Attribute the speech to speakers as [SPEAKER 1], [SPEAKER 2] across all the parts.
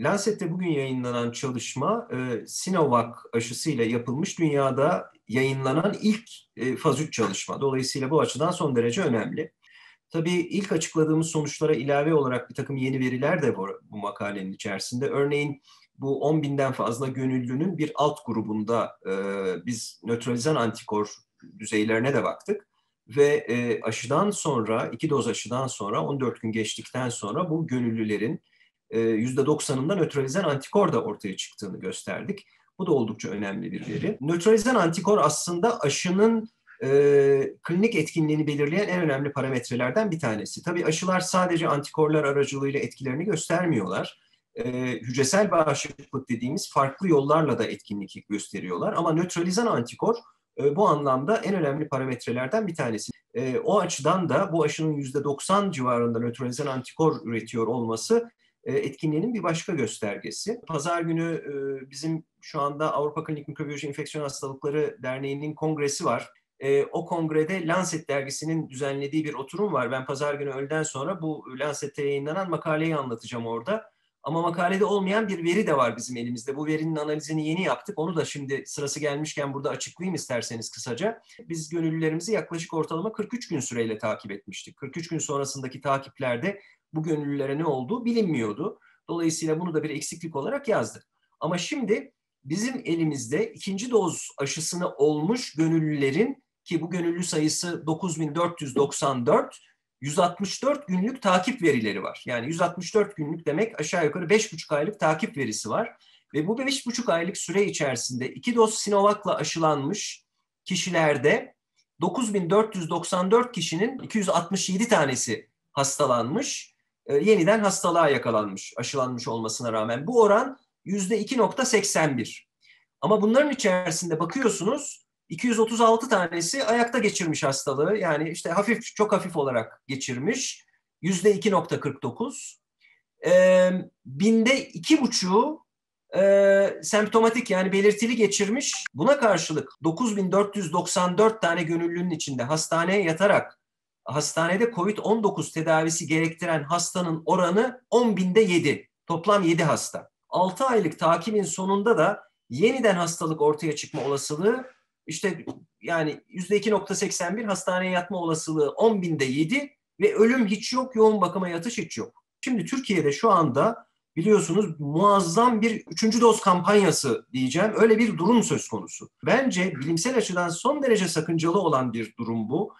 [SPEAKER 1] Lancet'te bugün yayınlanan çalışma e, Sinovac aşısıyla yapılmış dünyada yayınlanan ilk e, faz 3 çalışma. Dolayısıyla bu açıdan son derece önemli. Tabii ilk açıkladığımız sonuçlara ilave olarak bir takım yeni veriler de var bu makalenin içerisinde. Örneğin bu 10 binden fazla gönüllünün bir alt grubunda e, biz nötralizan antikor düzeylerine de baktık. Ve e, aşıdan sonra, iki doz aşıdan sonra 14 gün geçtikten sonra bu gönüllülerin %90'ında e, nötralizan antikor da ortaya çıktığını gösterdik. Bu da oldukça önemli bir veri. Nötralizan antikor aslında aşının e, klinik etkinliğini belirleyen en önemli parametrelerden bir tanesi. Tabii aşılar sadece antikorlar aracılığıyla etkilerini göstermiyorlar. E, hücresel bağışıklık dediğimiz farklı yollarla da etkinlik gösteriyorlar. Ama nötralizan antikor e, bu anlamda en önemli parametrelerden bir tanesi. E, o açıdan da bu aşının %90 civarında nötralizan antikor üretiyor olması etkinliğinin bir başka göstergesi. Pazar günü e, bizim şu anda Avrupa Klinik Mikrobiyoloji Enfeksiyon Hastalıkları Derneği'nin kongresi var. E, o kongrede Lancet dergisinin düzenlediği bir oturum var. Ben pazar günü öğleden sonra bu Lancet'te yayınlanan makaleyi anlatacağım orada. Ama makalede olmayan bir veri de var bizim elimizde. Bu verinin analizini yeni yaptık. Onu da şimdi sırası gelmişken burada açıklayayım isterseniz kısaca. Biz gönüllülerimizi yaklaşık ortalama 43 gün süreyle takip etmiştik. 43 gün sonrasındaki takiplerde bu gönüllülere ne olduğu bilinmiyordu. Dolayısıyla bunu da bir eksiklik olarak yazdık. Ama şimdi bizim elimizde ikinci doz aşısını olmuş gönüllülerin ki bu gönüllü sayısı 9494 164 günlük takip verileri var. Yani 164 günlük demek aşağı yukarı 5,5 aylık takip verisi var. Ve bu 5,5 aylık süre içerisinde iki doz Sinovac'la aşılanmış kişilerde 9494 kişinin 267 tanesi hastalanmış, e, yeniden hastalığa yakalanmış, aşılanmış olmasına rağmen. Bu oran %2.81. Ama bunların içerisinde bakıyorsunuz 236 tanesi ayakta geçirmiş hastalığı. Yani işte hafif, çok hafif olarak geçirmiş. Yüzde 2.49. Ee, binde iki buçuğu e, semptomatik yani belirtili geçirmiş. Buna karşılık 9494 tane gönüllünün içinde hastaneye yatarak hastanede COVID-19 tedavisi gerektiren hastanın oranı 10 binde 7. Toplam 7 hasta. 6 aylık takibin sonunda da yeniden hastalık ortaya çıkma olasılığı işte yani yüzde 2.81 hastaneye yatma olasılığı 10 binde 7 ve ölüm hiç yok, yoğun bakıma yatış hiç yok. Şimdi Türkiye'de şu anda biliyorsunuz muazzam bir üçüncü doz kampanyası diyeceğim. Öyle bir durum söz konusu. Bence bilimsel açıdan son derece sakıncalı olan bir durum bu.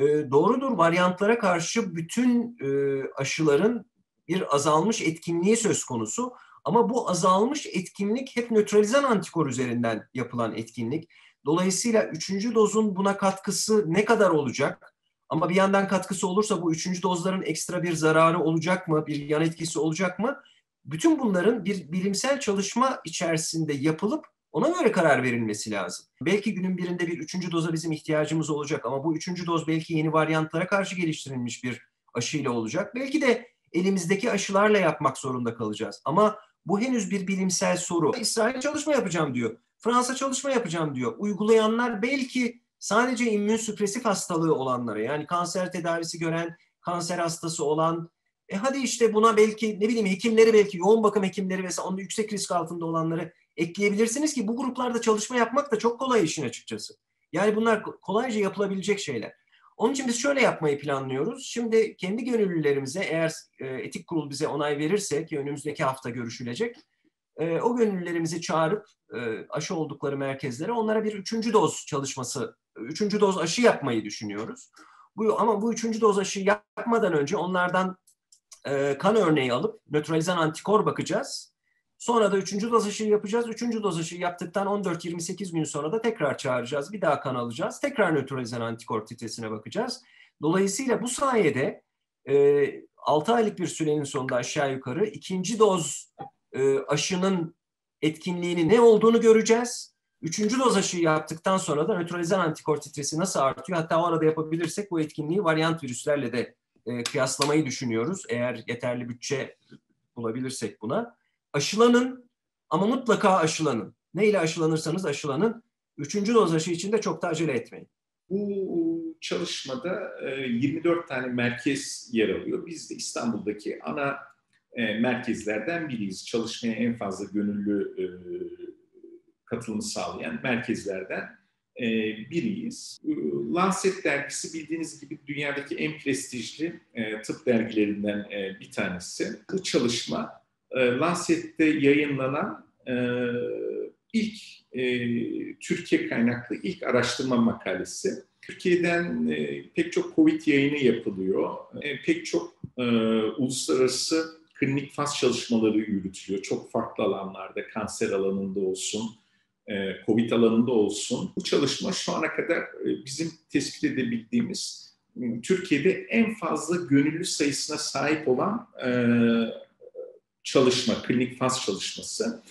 [SPEAKER 1] E, doğrudur varyantlara karşı bütün e, aşıların bir azalmış etkinliği söz konusu. Ama bu azalmış etkinlik hep nötralizan antikor üzerinden yapılan etkinlik. Dolayısıyla üçüncü dozun buna katkısı ne kadar olacak? Ama bir yandan katkısı olursa bu üçüncü dozların ekstra bir zararı olacak mı? Bir yan etkisi olacak mı? Bütün bunların bir bilimsel çalışma içerisinde yapılıp ona göre karar verilmesi lazım. Belki günün birinde bir üçüncü doza bizim ihtiyacımız olacak ama bu üçüncü doz belki yeni varyantlara karşı geliştirilmiş bir aşıyla olacak. Belki de elimizdeki aşılarla yapmak zorunda kalacağız. Ama bu henüz bir bilimsel soru. İsrail çalışma yapacağım diyor. Fransa çalışma yapacağım diyor. Uygulayanlar belki sadece immün süpresif hastalığı olanlara yani kanser tedavisi gören, kanser hastası olan e hadi işte buna belki ne bileyim hekimleri belki yoğun bakım hekimleri vesaire onun yüksek risk altında olanları ekleyebilirsiniz ki bu gruplarda çalışma yapmak da çok kolay işin açıkçası. Yani bunlar kolayca yapılabilecek şeyler. Onun için biz şöyle yapmayı planlıyoruz. Şimdi kendi gönüllülerimize eğer e, etik kurul bize onay verirse ki önümüzdeki hafta görüşülecek e, o gönüllülerimizi çağırıp e, aşı oldukları merkezlere onlara bir üçüncü doz çalışması, üçüncü doz aşı yapmayı düşünüyoruz. Bu, ama bu üçüncü doz aşı yapmadan önce onlardan kan örneği alıp nötralizan antikor bakacağız. Sonra da üçüncü doz aşı yapacağız. Üçüncü doz aşı yaptıktan 14-28 gün sonra da tekrar çağıracağız. Bir daha kan alacağız. Tekrar nötralizan antikor titresine bakacağız. Dolayısıyla bu sayede e, 6 aylık bir sürenin sonunda aşağı yukarı ikinci doz e, aşının etkinliğini ne olduğunu göreceğiz. Üçüncü doz aşı yaptıktan sonra da nötralizan antikor titresi nasıl artıyor? Hatta o arada yapabilirsek bu etkinliği varyant virüslerle de e, kıyaslamayı düşünüyoruz. Eğer yeterli bütçe bulabilirsek buna. Aşılanın ama mutlaka aşılanın. Ne ile aşılanırsanız aşılanın. Üçüncü doz aşı için de çok da acele etmeyin.
[SPEAKER 2] Bu çalışmada 24 e, tane merkez yer alıyor. Biz de İstanbul'daki ana merkezlerden biriyiz. Çalışmaya en fazla gönüllü katılımı sağlayan merkezlerden biriyiz. Lancet dergisi bildiğiniz gibi dünyadaki en prestijli tıp dergilerinden bir tanesi. Bu çalışma Lancet'te yayınlanan ilk Türkiye kaynaklı ilk araştırma makalesi. Türkiye'den pek çok COVID yayını yapılıyor. pek çok uluslararası klinik faz çalışmaları yürütülüyor. Çok farklı alanlarda, kanser alanında olsun, e, Covid alanında olsun. Bu çalışma şu ana kadar e, bizim tespit edebildiğimiz e, Türkiye'de en fazla gönüllü sayısına sahip olan çalışma, klinik faz çalışması.